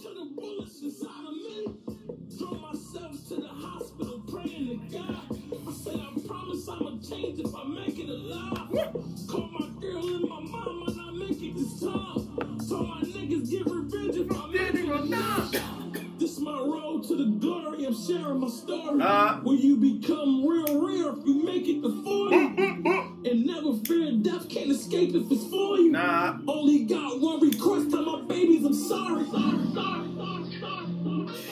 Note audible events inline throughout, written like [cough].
till the bullets inside of me. Myself to the hospital praying to God. I I promise i'm a change it my girl my not this time. My niggas revenge if I. This my road to the glory. I'm sharing my story. When you become real, real if you make it to 40? and never fear death, can't escape if it's for you. Only God sorry.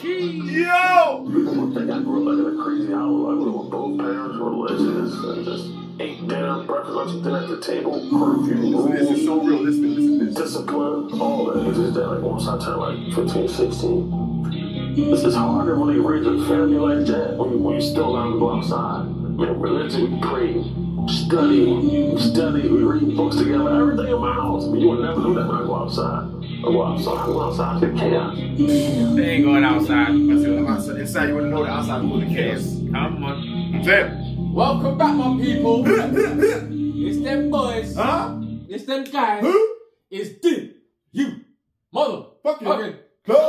Yo! I grew up like a crazy household. I up with both parents religious and just ate dinner, breakfast, lunch, dinner at the table, curfew, Listen, this is so real. Listen, listen, listen. discipline, all that. It's just that like once I turned like 15, 16, this is hard to really raise a family like that when, you- when you still to go outside. I mean, religion, we pray, study, study, we read books together, everything in my house. But you would never do that when I go outside. I go outside, I go outside, it's chaos. They ain't going outside. I said, I'm outside. Inside, you want to know that outside full of chaos. Come on. I'm. Welcome back, my people. [laughs] it's them boys. Huh? It's them guys. Who? It's D. You. Mother. Fuck you. Fucking. Close!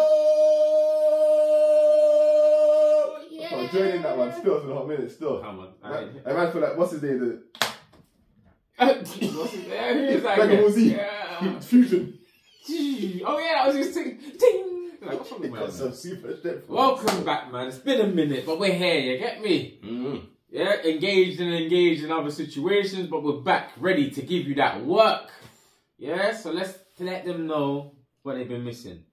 I'm joining that one still for the hot minute still. Come on. Man, I man feel like, what's his name? The [laughs] What's his name? Who is that Dragon Ball? Z. Yeah. Fusion. [laughs] Oh yeah, that was just ting. Ting. Like, what's wrong It got man? super depth. Welcome back, man. It's been a minute, but we're here. You get me? Mm. Yeah, engaged and engaged in other situations, but we're back ready to give you that work. Yeah, so let's let them know what they've been missing.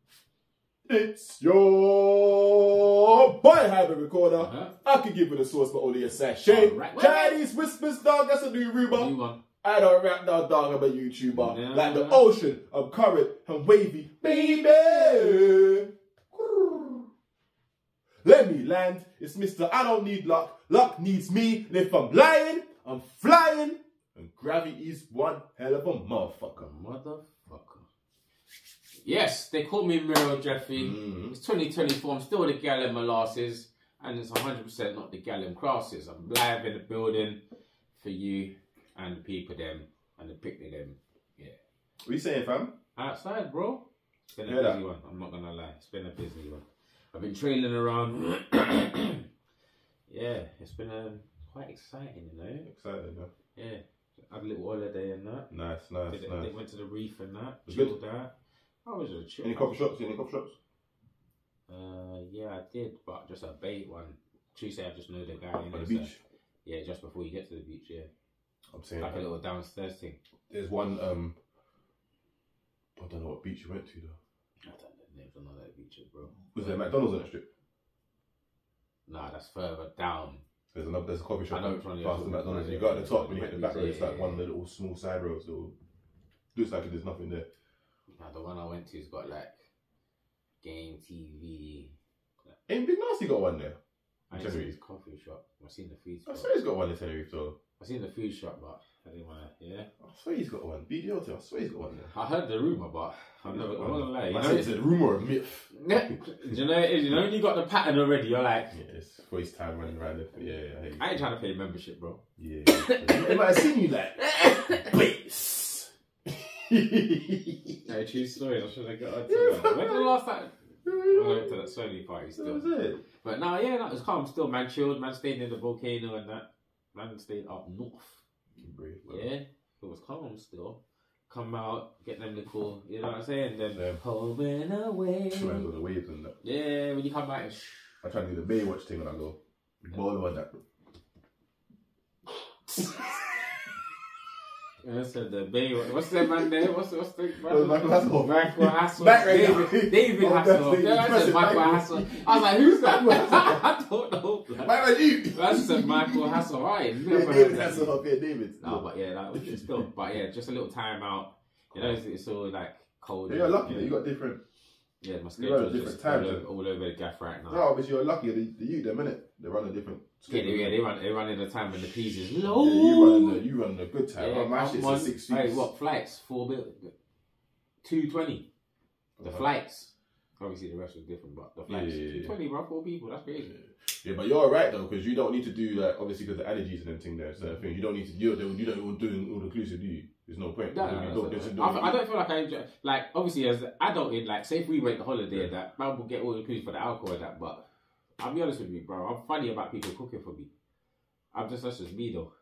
It's your boy Highberry Corner. Uh-huh. I could give you the source, but only a sachet. Alright. Chinese whispers, dog. That's a new You rumor. one. I don't rap now, dog. I'm a YouTuber. Like the ocean, I'm current and wavy, baby. Let me land. It's Mr. I don't need luck. Luck needs me. And if I'm lying, I'm flying. And gravity's one hell of a motherfucker. Motherfucker. Yes, they call me Mero Jefe. Mhm. It's 2024. I'm still the Gallon Molasses, and it's 100% not the Gallon Crosses. I'm live in the building for you and the people them and the picnic them. Yeah. What you saying, fam? Outside, bro. It's been a Hear that? one. I'm not gonna lie. It's been a busy one. I've been trailing around. [coughs] yeah, it's been um, quite exciting, you know. Exciting, man. Yeah, had a little holiday and that. Nice, nice, Did, nice. They went to the reef and that. Was Chilled out. I was a chill. Any coffee shops? Any coffee shops? Uh, yeah, I did, but just a bait one. Tuesday, I just know the guy. On the so- beach? yeah, just before you get to the beach. Yeah, I'm saying like a little downstairs thing. There's one, um, I don't know what beach you went to though. I don't know the of none of the beaches, bro. Was there McDonald's on that strip? Nah, that's further down. There's another, there's a coffee shop I know which one past the McDonald's. You go at the top when you hit the back road, it's like one yeah. little small side road, so looks like there's nothing there. Nah, the one I went to's got like game TV. Ain't Big Nasty got one there? I didn't see his coffee shop. I seen the food I swear he's got one in Tenerife though. I seen the food shop, but I didn't want to. Yeah, I swear he's got one. BD Hotel, I swear he's got one there. I heard the rumor, but I'm never. I'm not gonna lie. You I know, it's a rumor, a myth. [laughs] do you know, it is, you know, when you got the pattern already, you're like, Yeah, it's his time running around it. Yeah, yeah, I, I ain't trying to pay membership, bro. Yeah. they might have seen you like, [laughs] base. No, true story. I should have got onto that. When the last time? I went to that Sony party That still. was it. But no, yeah, no, it was calm still. Man chilled, man stayed in the volcano and that. Man stayed up north. Bro. Yeah, it was calm still. Come out, get them little, you know what I'm saying? Then Yeah. pulling away. The waves and that. Yeah, when you come out, shh. I try to do the Baywatch thing when I go. Ball on that. [laughs] And I said the Bay. What's that man there? What's what's the was oh, Michael Hasselhoff. Michael Hasselhoff. Back right David, now. David Oh, Hasselhoff. Yeah, I said Michael Michael. Hasselhoff. I was like, who's that? [laughs] I don't know. would you? I just said Michael Hasselhoff. I ain't never Yeah, David. Hasselhoff, yeah, David. No, but yeah, that was just still. But yeah, just a little time out. You know, it's, it's all like cold. Yeah, you're lucky you got different. Yeah, my got different all, over, all over the gaff right now. No, obviously you're lucky. The, the you them innit? They run a different. Yeah, they, yeah, they run, they run in the time when the peas is Yeah, low. you run the you run the good time. Yeah, my come shit's on. a six Hey, what flights? Four bill, two twenty. The Uh-huh. flights. Obviously, the rest was different, but the flights Yeah, yeah, yeah. two twenty, bro. Four people. That's crazy. Yeah, but you're alright though, because you don't need to do like obviously because the allergies and everything there, certain things. You don't need to. You don't. You don't do all inclusive, do you? There's no point. No, no, no, don't- no. I, I don't feel like I enjoy. Like obviously, as an adult, in like say if we went to holiday that, man will get all included for the alcohol that. But I'll be honest with you, bro. I'm funny about people cooking for me. I'm just that's just me though.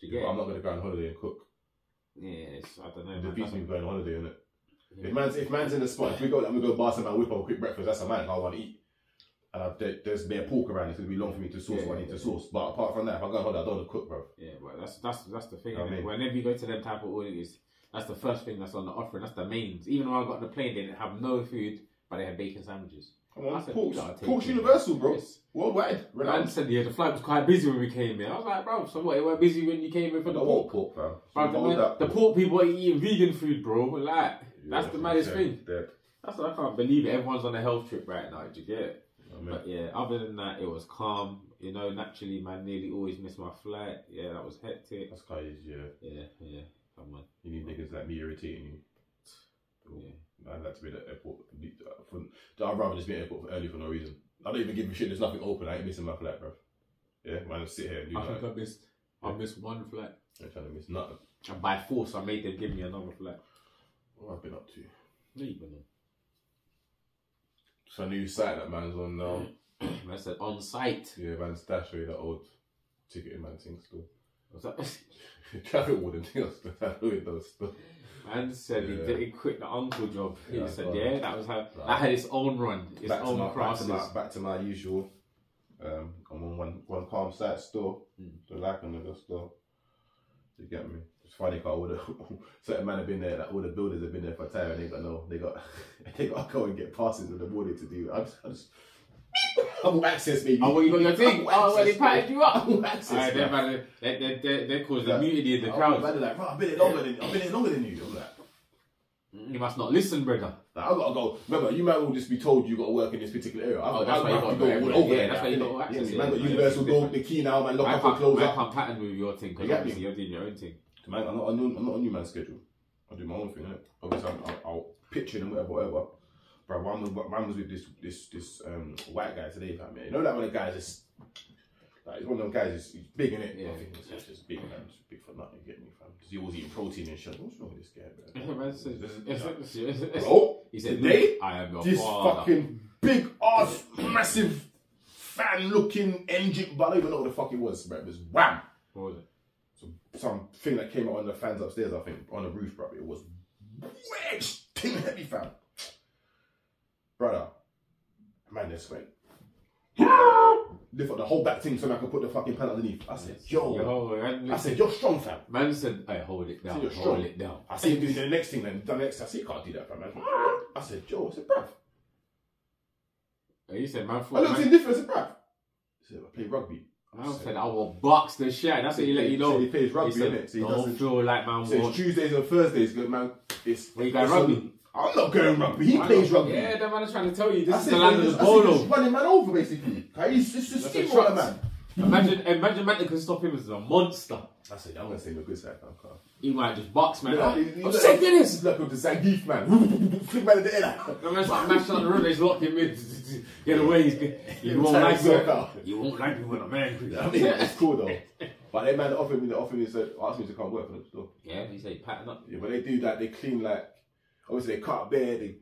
Get But I'm not gonna go on holiday and cook. Yeah, it's, I don't know. It man. defeats me going on holiday, innit? Yeah. If man's if man's in the spot, if we go let me go bar some and whip up a quick breakfast, that's a man I want to eat. And I've, there, there's bare pork around, it's gonna be long for me to source Yeah, what I need yeah, to yeah. source. But apart from that, if I go on holiday, I don't want to cook, bro. Yeah, but that's that's that's the thing. I mean- Whenever you go to them type of audiences, that's the first thing that's on the offering. That's the mains. Even when I got on the plane, they didn't have no food, but they had bacon sandwiches. Come on, I said, pork's, you gotta take pork's it. universal, bro. Yes. Worldwide. Man Renowned. said yeah, the flight was quite busy when we came in. I was like, bro, so what? It were busy when you came in for the don't pork. fam. Bro, the, man- the pork people are eating vegan food, bro. Like, that's the maddest thing. Dead. That's what I can't believe it. Everyone's on a health trip right now. Do you get it? I mean, But yeah, other than that, it was calm. You know, naturally, man, nearly always miss my flight. Yeah, that was hectic. that's crazy, yeah. Yeah, yeah. Come on. You need niggas like me irritating you. I'd like to be at the airport. For, I'd rather just be at the airport early for no reason. I don't even give a shit. There's nothing open. I ain't missing my flight, bro. Yeah, man, just sit here and do I that. think I missed. I missed one flight, I'm trying to miss nothing. and by force, I made them give me another flight. What have I been up to? No, you been It's a new site that man's on now. on. I said on site. Yeah, man's stash away that old ticketing man thing still. Was [laughs] that? Traffic warden thing I have doing those stuff. Man said he Yeah. did he quit the uncle job. He Yeah, said, yeah, that was how right. that had its own run, its Back to, own my, back, to my, back to my usual. Um, I'm on one, one calm site store. Mm. The like the store. You get me? It's funny because all the certain man have been there, like all the builders have been there for a time and they got no, they got [laughs] they got to go and get passes in the morning to do. I just, I just I'm access baby. Oh, well, you got your thing. Oh, well, they access, patted you up. I'm access, Alright, they're, about to- they, they, they, they caused a mutiny in the oh, crowd. They're like, bro, I've been here longer than I've been here longer than you. I'm like, mm-hmm. You must not listen, brother. like, I gotta go. Remember, you might all just be told you got to work in this particular area. I've Oh, that's why you got to got to all go over yeah, there, that's why you innit? got Yeah, access man, it. got universal door, the key now, man, lock I up and close I up. can't pattern with your thing because obviously you're doing your own thing. Man, I'm not, I'm not on new man's schedule. I do my own thing, innit? Obviously, I'll, I'll pitch it and whatever, whatever. Bro, one was, one was with this this this um white guy today, fam. Man. You know that one of the guys is like he's one of them guys. He's, he's big in it. Yeah. I think he's just big man, just big for nothing. You get me, fam? Because he always eating protein and shit. What's wrong with this guy, man? Man This is- Bro, Bro, he said, today, "Look, I am your this father. fucking big ass, massive, fan looking engine, but I don't even know what the fuck it was, bro. It was wham. What was it? some some thing that came out on the fans upstairs, I think, on the roof, bro. It was wedge, tin heavy, fam. Brother, man, this went. Lift up the whole back thing so I could put the fucking pan underneath. I said, yo. Yo, man, I said, you're strong, fam. man said, hey, hold it down, you're hold strong. it down. I him doing the next thing, then the next. I see, you can't do that, fam. Man. I said, Joe, I said, bruv. He said, man, I looked man, indifferent, I said, bruv. He said, I play rugby. man said, I will box the shit. That's what he let you know. Said he plays rugby, He said, innit? So he don't doesn't- feel like man says. Tuesdays and Thursdays, good man. It's Where you it's rugby? I'm not going rugby. He plays rugby. Yeah, that man is trying to tell you this I is the land of said, Bolo. he's running man over basically. Like, He's just a steamroller man. Imagine, imagine man that can stop him as a monster. I said, I'm gonna say side, man. Carl. He might just box man. Yeah, he- he- I'm sick of this. Like with the Zangief man. [laughs] Flick man in the air. The man's like mashing on the road, he's locked him in. [laughs] Get away, he's good. [laughs] You won't like me. You won't like me when I'm angry. I mean, it's cool though. But they man offered me, the offer. me, said, asked me to come work for them still. Yeah, he said pattern up. Yeah, but they do that. They clean like, obviously they cut bare. They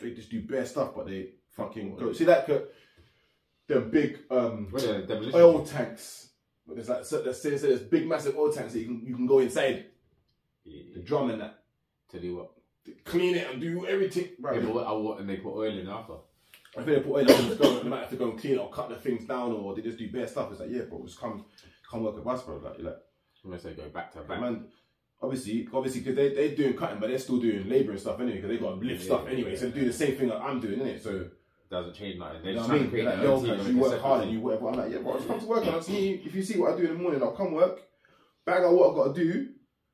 they just do bare stuff, but they fucking go. See that? uh, The big um the oil tanks. But there's like so there's, there's big massive oil tanks that you can you can go inside Yeah, the drum and that Tell you what? clean it and do everything. Yeah, Right. but what, I what, and they put oil in after. I think they put oil in, they just go, they might have to go and clean it or cut the things down or they just do bare stuff. It's like yeah, bro, just come come work with us, bro. Like, like gonna say go back to back. man. Obviously, obviously, because they they're doing cutting, but they're still doing labour and stuff anyway. Because they got to lift Yeah, stuff anyway, yeah. so they do the same thing that I'm doing, innit? So Doesn't change nothing. They're You know just I trying to mean? create Like, yo, own team. guys, like you work hard and you whatever. I'm like, yeah, bro, just come to work and I'll [laughs] see if you see what I do in the morning, I'll come work, bang out what I've got to do.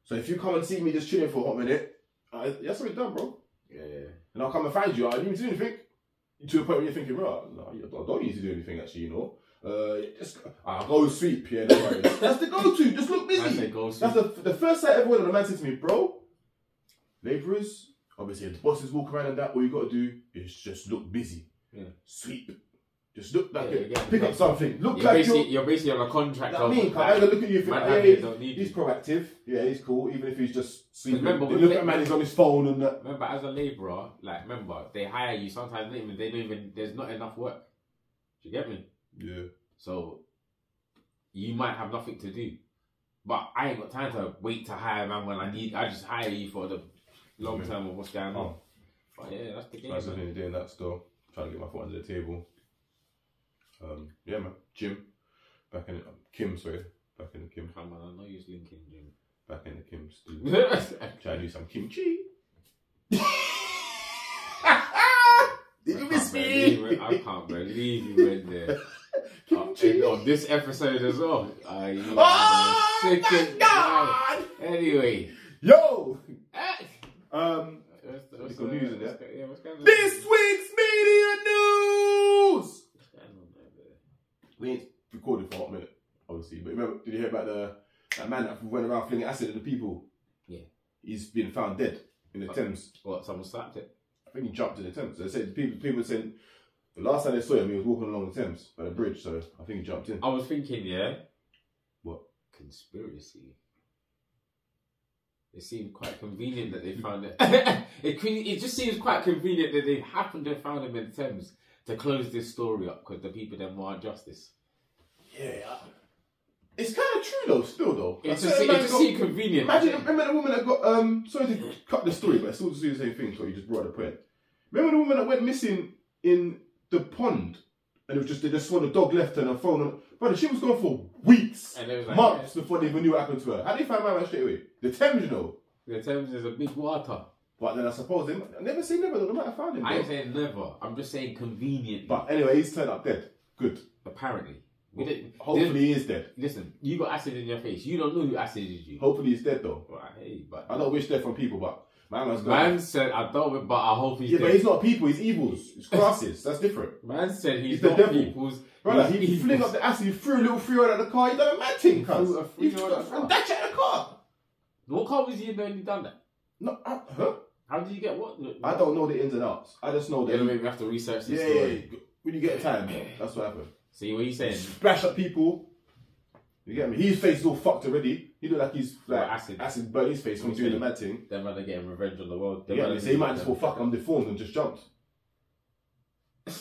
So if you come and see me just chilling for a hot minute, uh, that's what it's done, bro. Yeah, yeah. And I'll come and find you. I didn't even do anything. To the point where you're thinking, bro, no, don't, don't need to do anything actually, you know. Uh, just I'll go sweep, yeah, no worries. [laughs] That's the go-to. Just look I say busy. go That's the, the first sight everyone on the man said to me, bro. Labourers, obviously, the bosses walk around and that, all you got to do is just look busy. Yeah. Sweep. Just look like Yeah, it. yeah. Pick up something. Look You're like basically, you're. you're basically on a contract. I of, mean, like, I'm gonna look at you and think, man, like, have yeah, need he's proactive. Yeah, he's cool. Even if he's just sleeping. remember, They look play- at man, he's on his phone and that. Remember, as a labourer, like, remember, they hire you. Sometimes they, they don't even. There's not enough work. Do you get me? Yeah. So you might have nothing to do. But I ain't got time to wait to hire a man when I need. I just hire you for the long term of what's going on. Oh. But yeah, that's the game. Was man. definitely doing that still. Trying to get my foot under the table. Um, yeah, man. Jim. Back in the, Kim, sorry. Back in the Kim. Come on, I know you're linking Jim. Back in the Kim [laughs] stew. Trying to do some kimchi. [laughs] Did you miss me? I can't believe you went there. [laughs] Uh, this episode as well. Uh, you Oh my god! Anyway. Yo! Um, Medical news in there. yeah, what's going on? this week's media news! What's going on over? We ain't recorded for a hot minute, obviously. But remember, did you hear about the that man that went around flinging acid at the people? Yeah. He's been found dead in the Thames. What, someone slapped it? I think he jumped in the Thames. They said people people said the last time they saw him, he was walking along the Thames by the bridge. So I think he jumped in. I was thinking, yeah. What? Conspiracy. It seemed quite convenient that they [laughs] found it. [laughs] it, it just seems quite convenient that they happened to have found him in the Thames to close this story up because the people then want justice. Yeah. It's kind of true though. Still though, It Like, just, it just seemed convenient. Imagine, remember the woman that got um. Sorry to cut the story, but it's still do the same thing. So you just brought the point. Remember the woman that went missing in the pond, and it was just they just saw the dog left and her phone. On, brother, she was gone for weeks, And it was like, months before they even knew what happened to her. How did they find my man straight away? The Thames, you know. The Thames is a big water. But then I suppose they I never say never. They might have found him. I ain't saying never. I'm just saying convenient. But anyway, he's turned up dead. Good. apparently, we didn't. Hopefully, he is dead. Listen, you got acid in your face. You don't know who acided you. Hopefully, he's dead though. Well, hey, but I don't wish death on people, but my man's got. man said I don't. But I hope he's yeah, dead. but he's not people. He's evils. It's [laughs] classes. That's different. Man said he's, He's the not devil. people's. Brother, he's he evil. fling up the acid, he threw a little freeway at the car, he done a mad thing, He cuz. threw a He threw at the car. a dash at the car. What car was he in when he done that? No, uh, huh? How did you get what? I don't know the ins and outs. I just know Yeah, that. maybe we have to research this Yeah, yeah, story. yeah. When you get time, that's what happened. See what he's saying? Splash up people. You get me? His face is all fucked already. He look like he's like What, acid? acid burnt his face from What doing the mad thing. Them man are getting revenge on the world. Them Yeah, man me? are so he might getting- just go fuck. I'm deformed and just jumped. [laughs]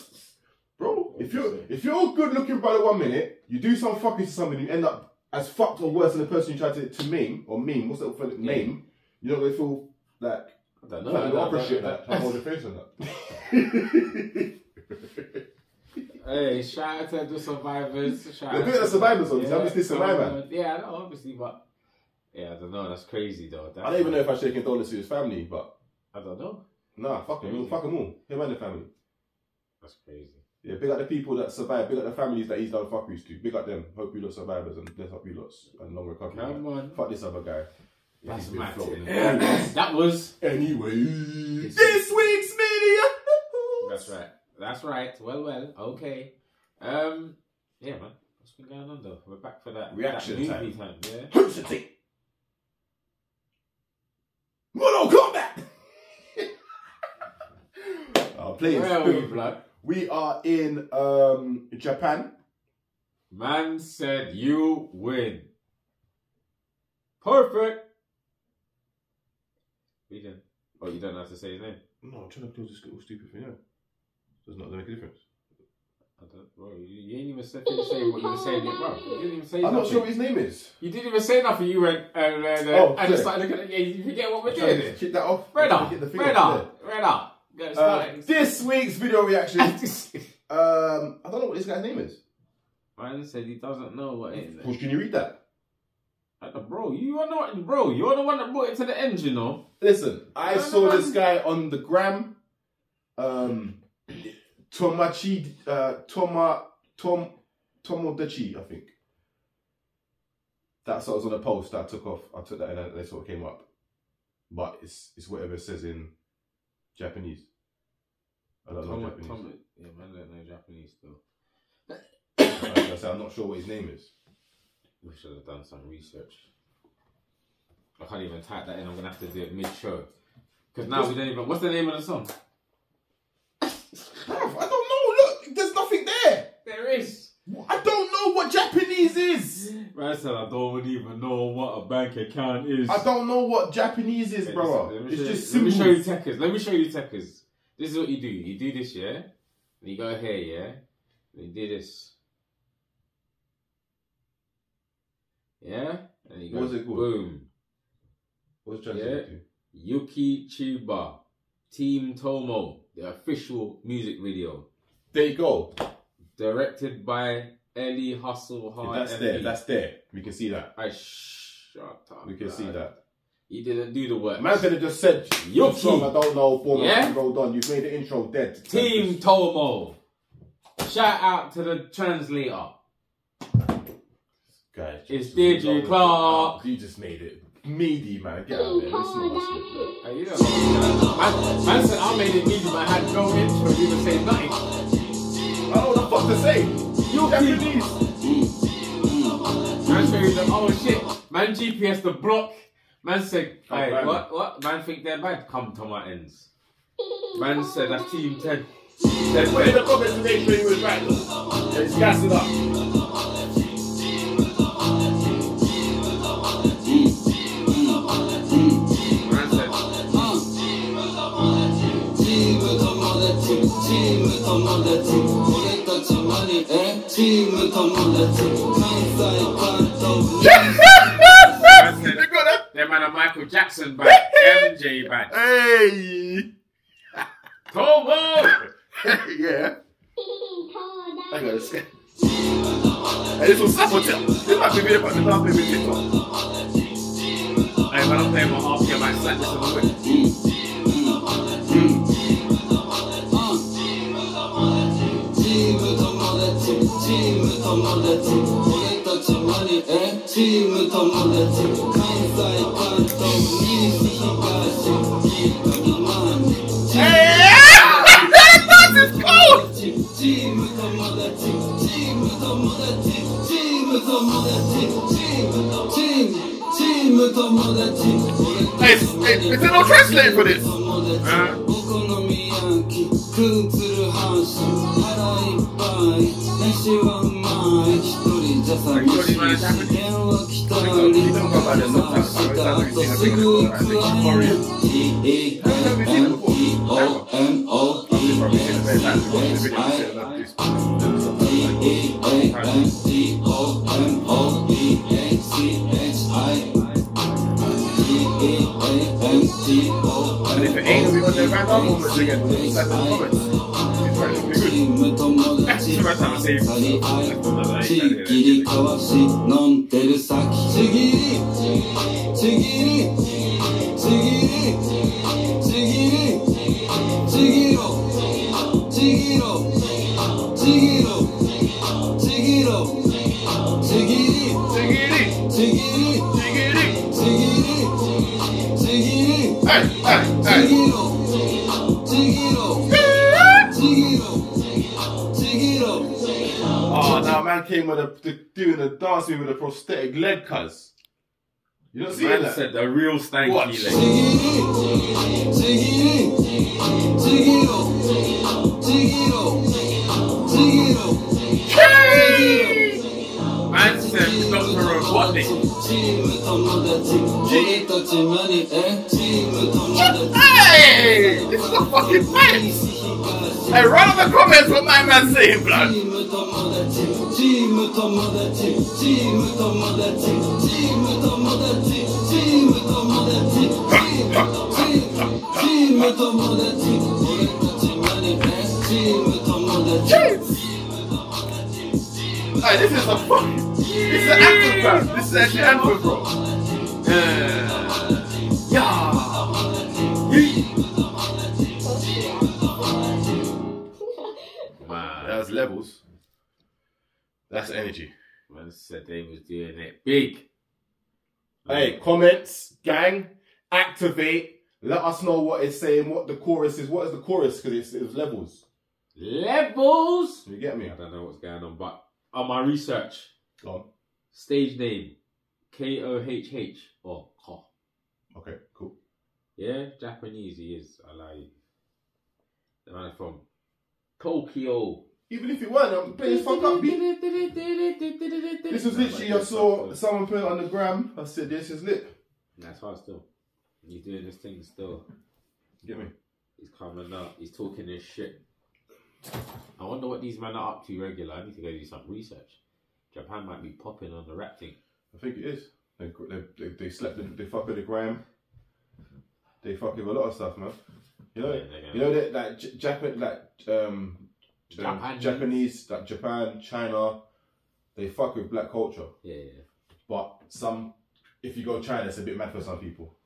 Bro, if you're if you're a good looking brother one minute, you do some fucking to somebody, you end up as fucked or worse than the person you tried to, to maim or meme. What's that for? Maim. You know, they feel like I don't know. like I the don't opera shit like trying to hold your face on that. [laughs] Hey, shout out to the survivors. Shout They're out doing to- the survivors on this, obviously so, survivor. Yeah, I know, obviously, but yeah, I don't know. That's crazy though. That's, I don't even know if I should condolence to his family, but I don't know. nah, fuck him, fuck them all. Him and the family. That's crazy. Yeah, big up the people that survive, big up the families that he's done fuckeries to. Big up them. Hope you lot survivors and let's hope you lot and long recovery. Come on. Fuck this other guy. That's He's been mad. floating. [clears throat] that was. Anyway, this week's media. That's right. That's right. Well, well. Okay. Um. Yeah, man. What's been going on though? We're back for that Reaction that movie time. Yeah. I'll Where are we, blood? [laughs] We are in um, Japan. Man said you win. Perfect. We did. Oh, you don't have to say his name. No, I'm trying to close this little stupid thing. Yeah. Does not make a difference. I don't, bro, you, you ain't even said finish saying what you were saying, yet, bro. You didn't even say I'm nothing. not sure what his name is. You didn't even say nothing. You went and uh, uh, Oh, and just started looking at you. You forget what we're I'm doing. Kick that off. Red I'm up, to get the thing red up, red up. Go there. Uh, this week's video reaction. [laughs] um, I don't know what this guy's name is. Man said he doesn't know what it is. Push, can you read that? Uh, Bro, you are not, bro. You're the one that brought it to the end, you know. Listen, I No, saw this guy on the gram. Um, Tomachi, uh, Toma, Tom, Tomodachi, I think. That's what was on the post that I took off. I took that and that's what came up. But it's it's whatever it says in Japanese. I don't know Japanese. Tom, yeah, man, I don't know Japanese though. Like I said, I'm not sure what his name is. We should have done some research. I can't even type that in. I'm gonna have to do it mid-show. Because now we don't even. What's the name of the song? [laughs] I don't know. Look, there's nothing there. There is. I don't know what Japanese is. Man said I don't even know what a bank account is. I don't know what Japanese is, Okay, bro. listen, It's you- just Let me show you techers. Let me show you techers. This is what you do. You do this, yeah? And you go here, yeah? And you do this. Yeah? And he What goes, was it called? boom. What's Yeah. translated to? Yuki Chiba, Team Tomo, the official music video. There you go. Directed by Eilly Hustle Hard. that's there. That's there. We can see that. I shut up. We can see that. He didn't do the work. Man could have just said, Yuki. "Yuki, song I don't know, Yeah? rolled on. You've made the intro dead." Team Tomo. Shout out to the translator. Guys, It's DJ Clark. You just made it meaty, man. Get out of there. Listen to my slip. Hey, you know, man, man said I made it easy, but I had no intro, you even say nothing. I don't know what the fuck to say. Yuki. Japanese. Man showed them, oh shit, man GPS the block. Man said, Oh, hey, man. what, what? Man think they're bad? Come to my ends. Man said, that's team 10. Ten, Put in the comments to make sure he was right. though. Let's gas it up. Man said, man said, You got that? Them man a Michael Jackson band, MJ band. Hey. Tomo! [laughs] yeah. I got this. Hey, this was Saboteur. This might be video, but this might be video. Hey, man, I'm playing my half here, man. Slap this チーム友達俺たちマリえチーム友達関西関東西東ギートのマンチーム友達チーム友達チーム友達チーム友達チームチーム友達 Hey, hey, is チームチー no translate for this? Uh. はうまい一人じゃ寂しいし電話来たり探した後すぐ行くわよ T-E-N-N-O-M-O-E-X-I And if it ain't, we got the random moments again. It's like the comments. それは楽しい。ちぎりかわし飲んでる先ちぎりちぎりちぎりちぎりちぎろちぎろちぎろちぎろちぎりちぎりちぎりちぎりちぎり Hey, hey, ち hey. ぎろ Oh, now man came with a the, doing a dance with a prosthetic leg, cuz. You don't see that? said the real stanky Watch. leg. Man said Dr. Robotnik. Hey! It's the fucking man! I run out the comments for my message, blood. Hey, this is a fuck. This is an anthem, bro. This is actually anthem, bro. Yeah. Yeah. yeah. Levels. That's energy. man said they was doing it big. Hey, comments, gang, activate. Let us know what it's saying, what the chorus is. What is the chorus? Because it's, it's levels. Levels. You get me? I don't know what's going on, but on my research, Go on. stage name K O H H or Ko. Okay, cool. Yeah, Japanese he is. I like. The man from Tokyo. Even if it weren't, I'm playing fuck up beat. This was literally, I saw someone put it on the gram. I said, this is lit. That's why still. He's doing this thing still. Get me? He's coming up. He's talking this shit. I wonder what these men are up to regular. I need to go do some research. Japan might be popping on the rap thing. I think it is. They they they, they slept. They, they fuck with the gram. They fuck with a lot of stuff, man. You know, Yeah, you know that like Japan, like um, um, Japanese. Japanese, like Japan, China, they fuck with black culture. Yeah, yeah. But some, if you go China, it's a bit mad for some people.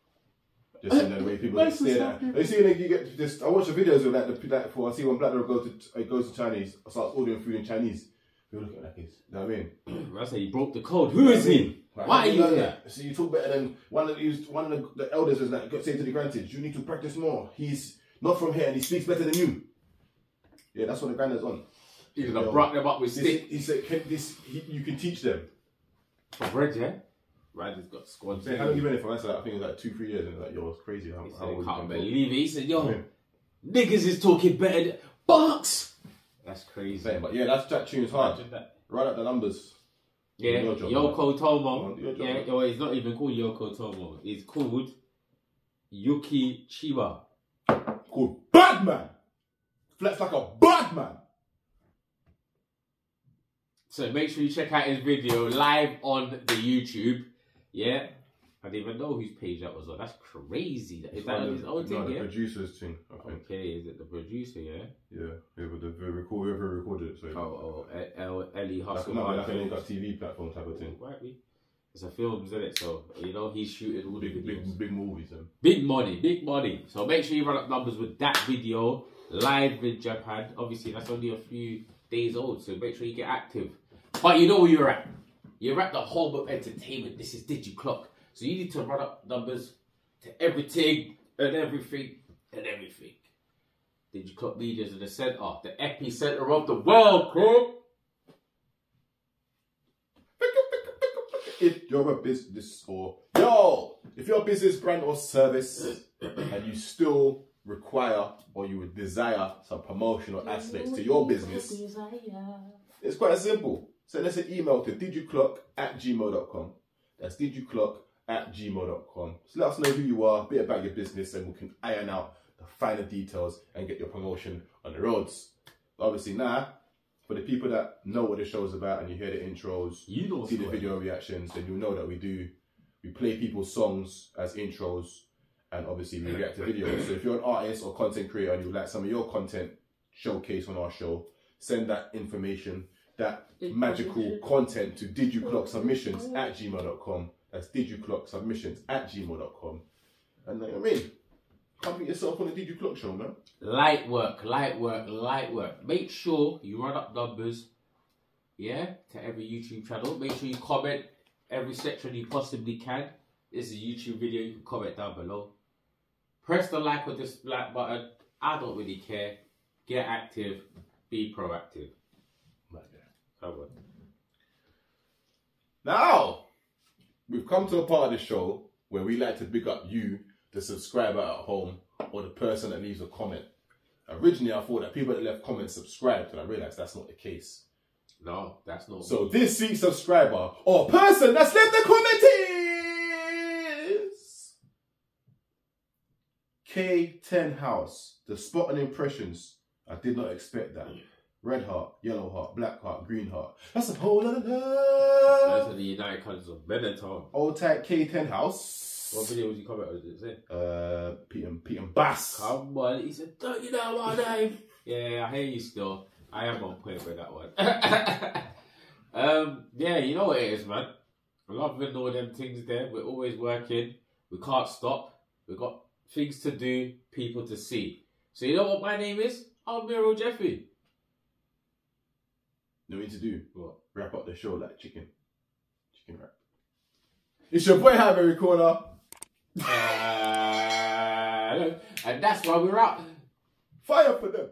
Just in the way people Mad for stay there. You see, like, you get this. I watch the videos of like the like, for I see when black girl goes to uh, goes to Chinese, I starts ordering food in Chinese. People look at it like this. You know what I mean? [clears throat] I say you broke the code. Who is he? Like, Why are you know here? So you talk better than one of the one of the, the elders was like saying to the grandkids, you need to practice more. He's not from here and he speaks better than you. Yeah, that's what the granddad's on. He's gonna brought them up with This, stick. he said, can, this he, you can teach them. For bread, yeah? Ryder's got squad. Say, how long you been here for? I said, I think it was like two, three years, and like, yo, it's crazy. How, He said, old I you can't can believe it. He said, yo, Yeah. niggas is talking better than Bucks. That's crazy. Saying, but yeah, that's Jack Tune's hard. Imagine that. Write up the numbers. Yeah, job, Yoko Tomo. Job, Yeah, man. yo, it's not even called Yoko Tomo. It's called Yuki Chiba. Called Batman. Flex like a Batman. So make sure you check out his video live on the YouTube. Yeah. I didn't even know whose page that was on. That's crazy. Is that his own no, thing, the yeah? producer's thing, I think. Okay, is it the producer, yeah? Yeah, whoever, the, the record, whoever recorded it. So Oh, oh, El- Ellie like, Hustle. no, Hard like an TV platform type of thing. Right, we- It's a film, isn't it? So, you know, he's shooting all the Big, videos. big, big movies. Then. Big money, big money. So make sure you run up numbers with that video live in Japan. Obviously, that's only a few days old, so make sure you get active. But you know where you're at. You're at the home of entertainment. This is Did You Clock. So you need to run up numbers to everything and everything and everything. Did You Clock Media is in the center, the epicenter of the world, crew. If you're a business or yo, if you're a business brand or service and you still require or you would desire some promotional aspects to your business, it's quite simple. Send us an email to didyouclock at gmail.com. That's didyouclock at gmail.com. So let us know who you are, a bit about your business, and we can iron out the finer details and get your promotion on the roads. Obviously, now, for the people that know what the show's about and you hear the intros, You know see the video reactions, then you'll know that we do, we play people's songs as intros and obviously we react to videos. So if you're an artist or content creator and you'd like some of your content showcased on our show, send that information, that magical content to didyouclocksubmissions at gmail.com. That's didyouclocksubmissions at gmail.com. And you know what I mean? Come meet yourself on the Did You Clock show, man. Light work, light work, light work. Make sure you run up numbers, yeah, to every YouTube channel. Make sure you comment every section you possibly can. This is a YouTube video, you can comment down below. Press the like or dislike button. I don't really care. Get active, be proactive. Now, we've come to a part of the show where we like to big up you, the subscriber at home, or the person that leaves a comment. Originally, I thought that people that left comments subscribed, and I realized that's not the case. No, that's not. So this week's subscriber or person that's left a comment is K10 House. The spot and impressions. I did not expect that. Red heart, yellow heart, black heart, green heart. That's a whole lot of Those are the United Colors of Benetton. Old tight K10 House. What video was he comment on? Did it say? Uh, Pete and, Pete and Bass. Come on, he said, don't you know my name? [laughs] yeah, I hear you still. I am on point with that one. [laughs] um, yeah, you know what it is, man. Loving all them things there. We're always working. We can't stop. We've got things to do, people to see. So you know what my name is? I'm Mero Jefe. No need to do. What? Wrap up the show like chicken. Chicken wrap. It's your boy Highberry Corner. Uh, [laughs] and that's why we're out. Fire for them.